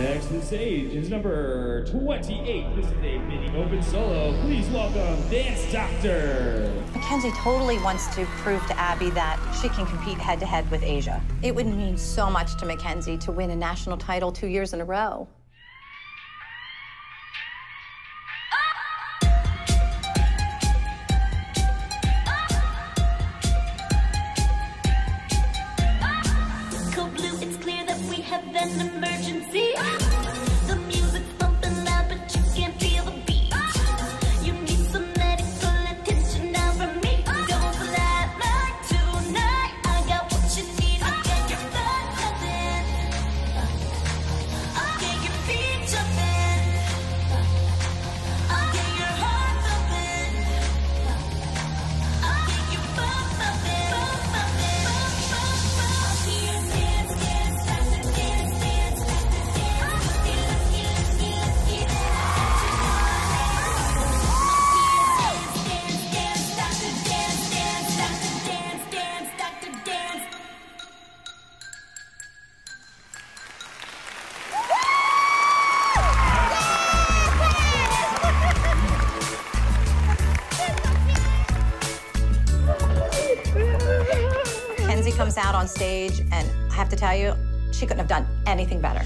Next to the stage is number 28. This is a mini open solo. Please welcome Dance Doctor. Mackenzie totally wants to prove to Abby that she can compete head to head with Asia. It would mean so much to Mackenzie to win a national title two years in a row. We have an emergency. Mackenzie comes out on stage, and I have to tell you, she couldn't have done anything better.